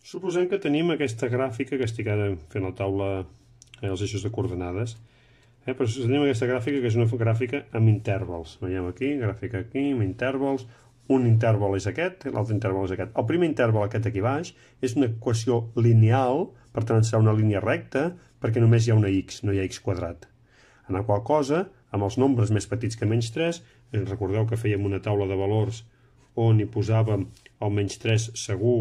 Suposem que tenim aquesta gràfica que estic ara fent la taula eh, els eixos de coordenades. Eh, però tenim aquesta gràfica que és una gràfica amb intervals. Veiem aquí, gràfica aquí, amb intervals. Un interval és aquest, l'altre interval és aquest. El primer interval, aquest aquí baix, és una equació lineal, per tant serà una línia recta, perquè només hi ha una x, no hi ha x quadrat. En la qual cosa, amb els nombres més petits que menys 3, eh, recordeu que fèiem una taula de valors on hi posàvem el menys 3 segur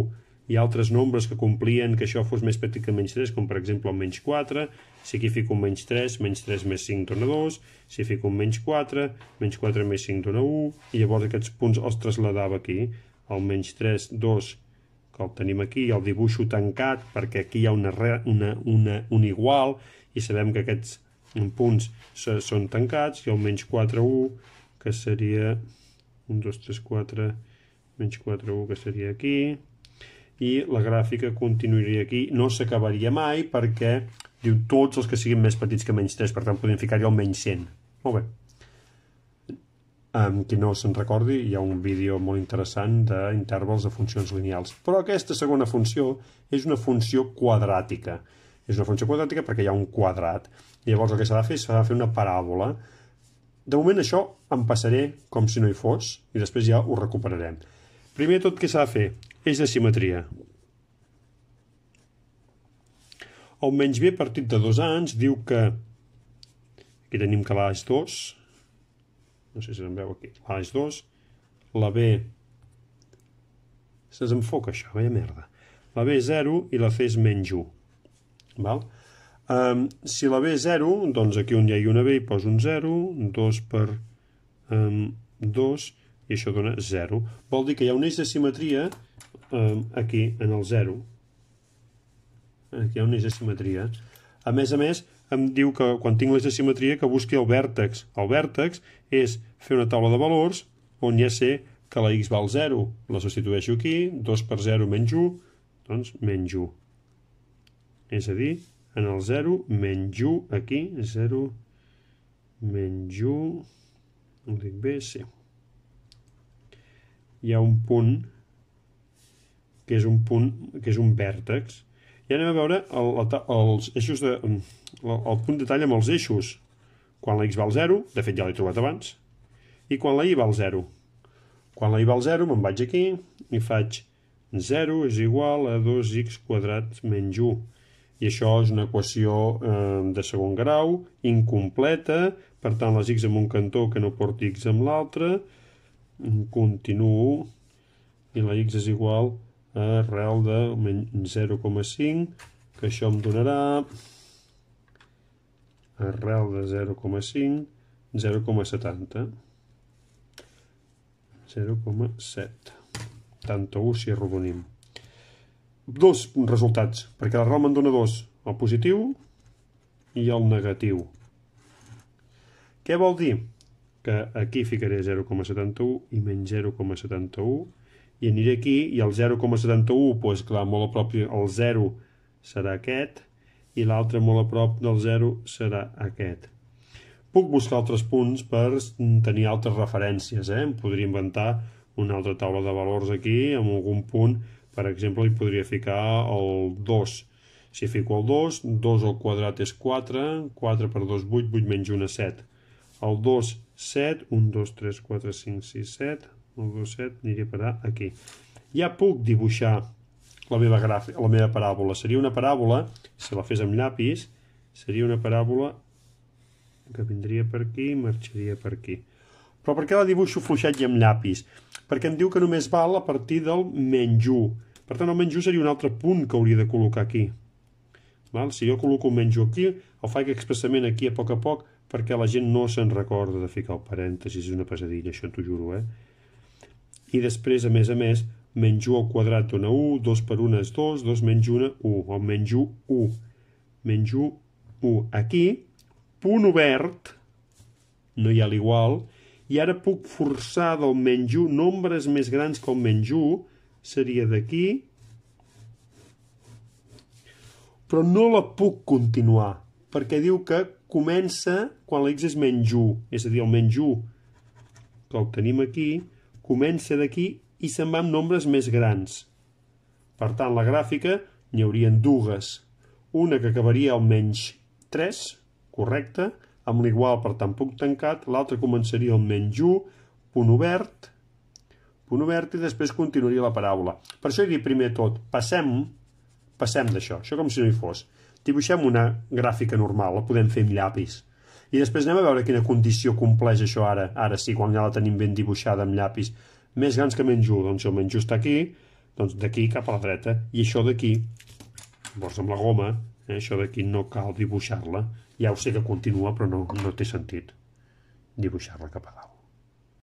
i altres nombres que complien que això fos més petit que menys 3, com per exemple el menys 4, si aquí fico un menys 3, menys 3 més 5 dona 2, si fico un menys 4, menys 4 més 5 dona 1, i llavors aquests punts els trasladava aquí, el menys 3, 2, que el tenim aquí, el dibuixo tancat, perquè aquí hi ha una, una, una, un igual, i sabem que aquests punts són tancats, i el menys 4, 1, que seria 1, 2, 3, 4, menys 4, 1, que seria aquí, i la gràfica continuaria aquí, no s'acabaria mai perquè diu tots els que siguin més petits que menys 3, per tant podem ficar-hi el menys 100. Molt bé. Um, qui no se'n recordi, hi ha un vídeo molt interessant d'intervals de funcions lineals. Però aquesta segona funció és una funció quadràtica. És una funció quadràtica perquè hi ha un quadrat. Llavors el que s'ha de fer s'ha de fer una paràbola. De moment això em passaré com si no hi fos i després ja ho recuperarem. Primer tot, què s'ha de fer? És de simetria. El menys b partit de dos anys diu que aquí tenim que l'A és 2, no sé si se'n veu aquí, l'A és 2, la B se desenfoca això, veia merda. La B és 0 i la C és menys 1. Val? Um, si la B és 0, doncs aquí on hi ha una B hi poso un 0, 2 per um, 2, i això dona 0. Vol dir que hi ha un eix de simetria eh, aquí, en el 0. Aquí hi ha un eix de simetria. A més a més, em diu que quan tinc l'eix de simetria que busqui el vèrtex. El vèrtex és fer una taula de valors on ja sé que la x val 0. La substitueixo aquí, 2 per 0 menys 1, doncs menys 1. És a dir, en el 0 menys 1 aquí, 0 menys 1, ho dic bé, sí. Hi ha un punt que és un punt, que és un vèrtex. I anem a veure el, el, els eixos de, el, el punt de tall amb els eixos. Quan la x val 0, de fet ja l'he trobat abans, i quan la y val 0. Quan la y val 0 me'n vaig aquí i faig 0 és igual a 2x quadrat menys 1. I això és una equació eh, de segon grau, incompleta, per tant les x en un cantó que no porti x amb l'altre, continuo, i la x és igual a arrel de 0,5 que això em donarà arrel de 0,5 0,70 0,7 tanta 1 si arrodonim dos resultats perquè l'arrel me'n dona dos. El positiu i el negatiu. Què vol dir? que aquí ficaré 0,71 i menys 0,71 i aniré aquí i el 0,71 doncs clar, molt a prop el 0 serà aquest i l'altre molt a prop del 0 serà aquest. Puc buscar altres punts per tenir altres referències eh? em podria inventar una altra taula de valors aquí amb algun punt. Per exemple hi podria ficar el 2 si fico el 2, 2 al quadrat és 4 4 per 2, 8, 8 menys 1 7 el 2, 7 1, 2, 3, 4, 5, 6, 7 el 2, 7 aniria a parar aquí. Ja puc dibuixar la meva, gràfica, la meva paràbola. Seria una paràbola, si la fes amb llapis, seria una paràbola que vindria per aquí i marxaria per aquí. Però per què la dibuixo fluixet i amb llapis? Perquè em diu que només val a partir del menys 1. Per tant, el menys 1 seria un altre punt que hauria de col·locar aquí. Val? Si jo col·loco un menys 1 aquí, el faig expressament aquí a poc a poc perquè la gent no se'n recorda de ficar el parèntesis, és una pesadilla, això t'ho juro, eh? I després, a més a més, menys 1 al quadrat dona 1, 2 per 1 és 2, 2 menys 1, 1, o menys 1, 1, menys 1, 1. Aquí, punt obert, no hi ha l'igual, i ara puc forçar del menys 1 nombres més grans que el menys 1, seria d'aquí, però no la puc continuar, perquè diu que comença quan l'ex és menys 1, és a dir, el menys 1 que el tenim aquí, comença d'aquí i se'n va amb nombres més grans. Per tant, la gràfica n'hi haurien dues. Una que acabaria almenys 3, correcte, amb l'igual, per tant, punt tancat, l'altra començaria almenys 1, punt obert, punt obert i després continuaria la paraula. Per això he dit primer tot, passem, passem d'això, això com si no hi fos. Dibuixem una gràfica normal, la podem fer amb llapis. I després anem a veure quina condició compleix això ara. Ara sí, quan ja la tenim ben dibuixada amb llapis. Més grans que menys 1, doncs el menys 1 està aquí, doncs d'aquí cap a la dreta. I això d'aquí, llavors amb la goma, eh, això d'aquí no cal dibuixar-la. Ja ho sé que continua, però no, no té sentit dibuixar-la cap a dalt.